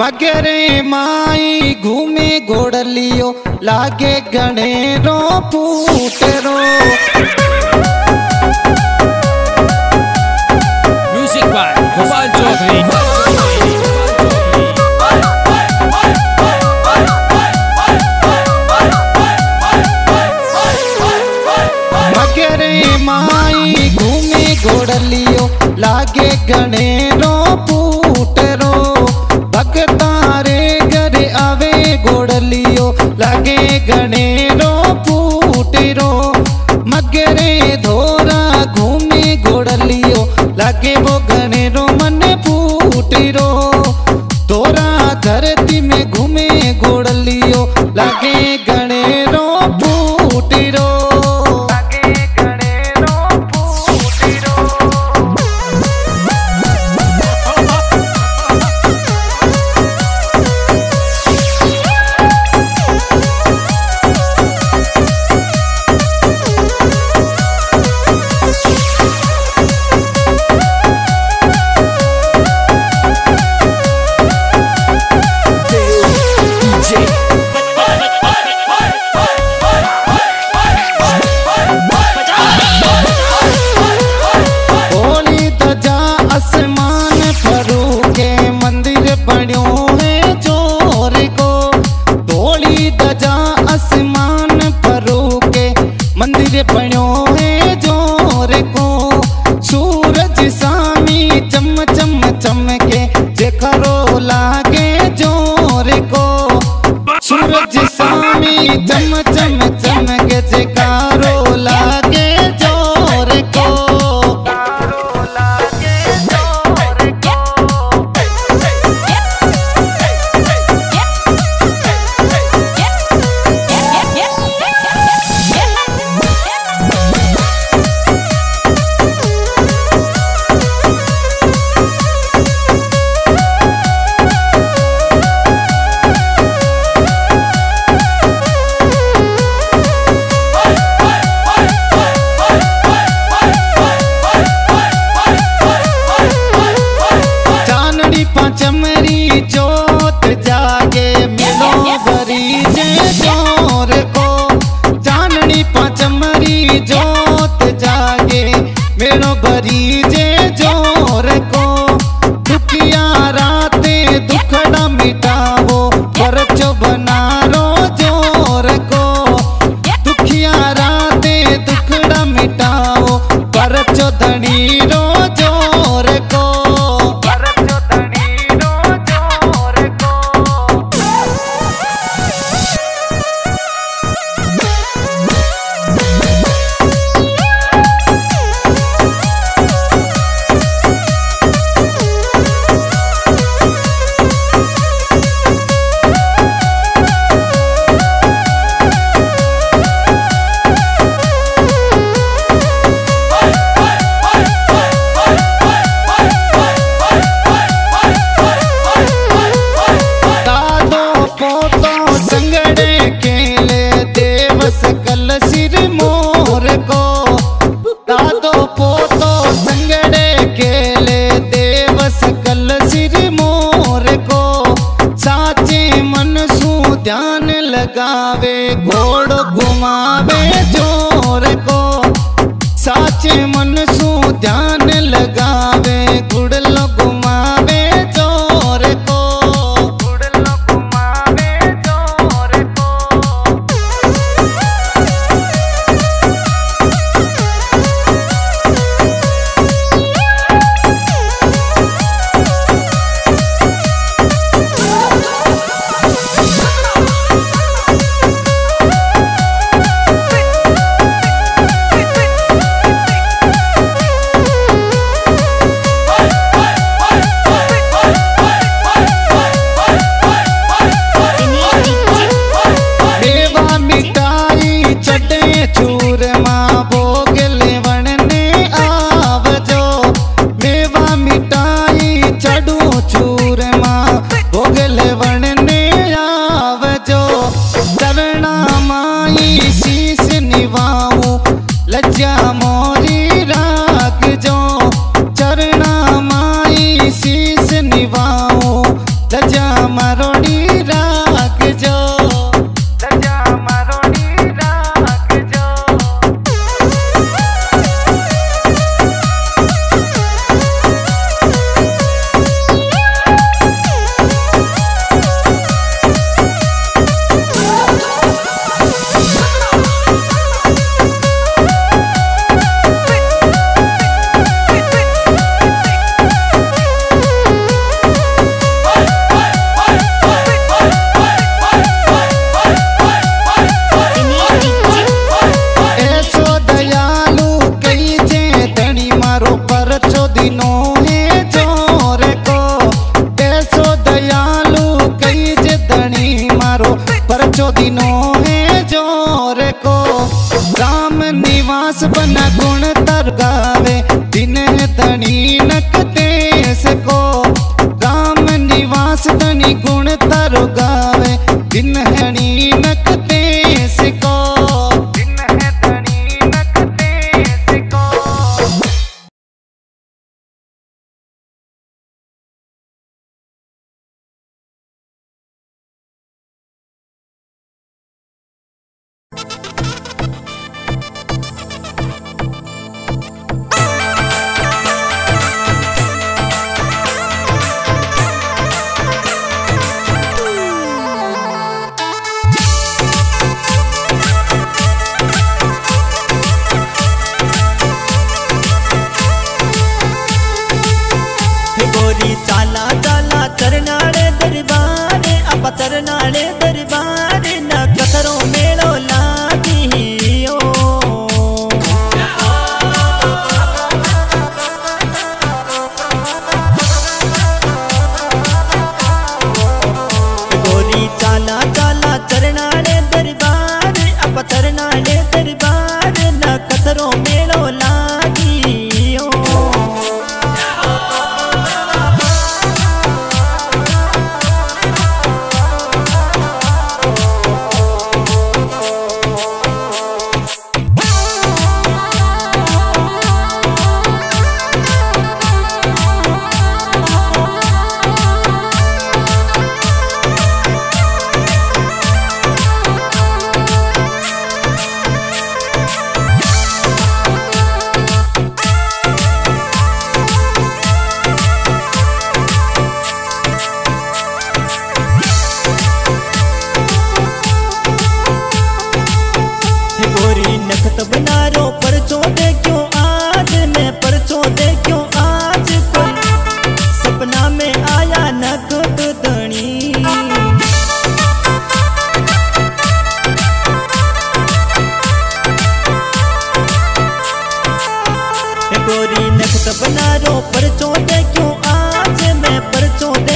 मगर माई घूमे घोड़ लियो लागे गणेरो पूटरो म्यूज़िक बाय माई घूमे घोड़ लियो लागे गणे के गणे न गुण तर गावे धनी तनी नकते को राम निवास तनी गुण तर गावे, दिन पर चोटे क्यों आज मैं पर चोटे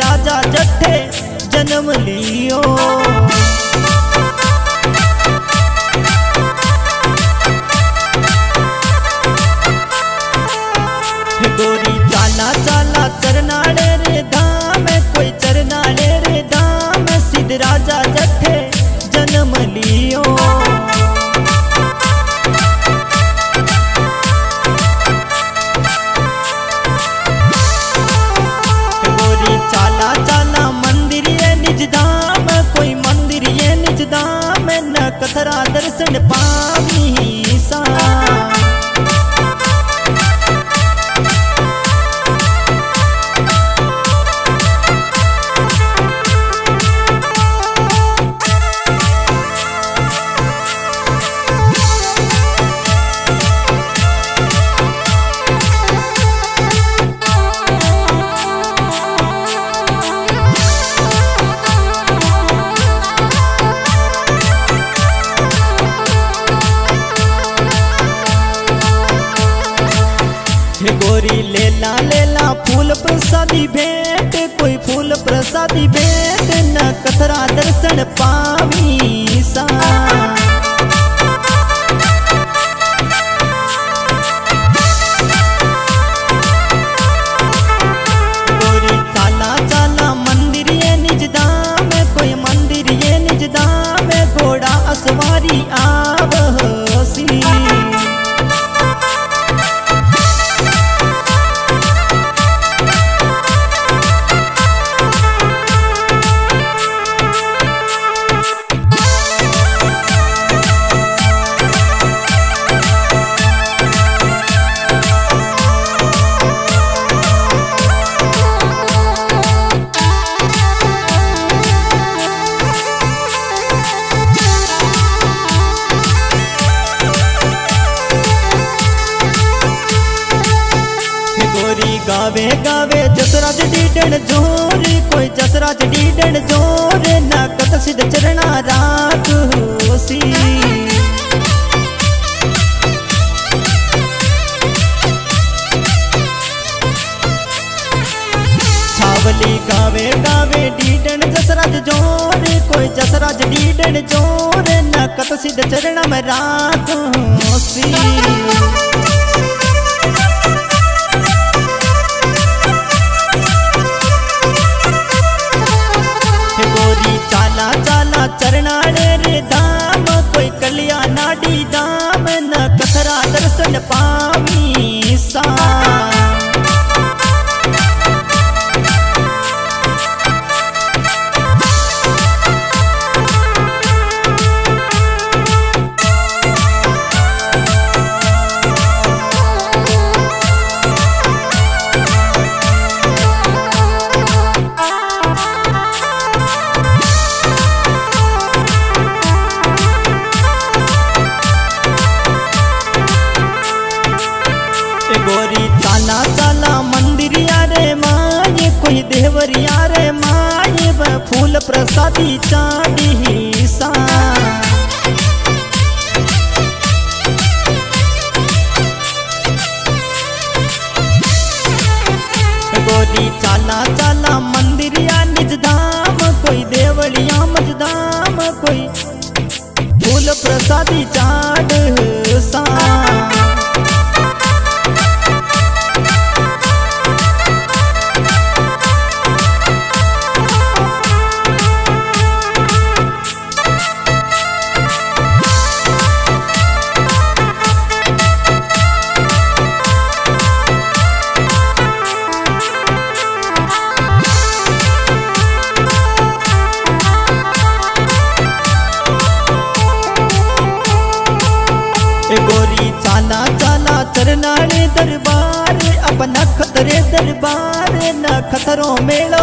राजा जठे जन्म लिया भेंट कोई फूल प्रसादी भेंट न कथरा दर्शन पा डीडण ज़ोर नाकत सिद्ध चरणा रात होसी। छावली गावे गावे डीडण जसराज ज़ोर, कोई जसराज डीडण ज़ोर नाकत सिद्ध चरण में रात होसी। पावी सा। ए चाला चाला मंदिर या निज धाम कोई देवलिया मजदाम कोई फूल प्रसादी चाड़ सा। न खतरों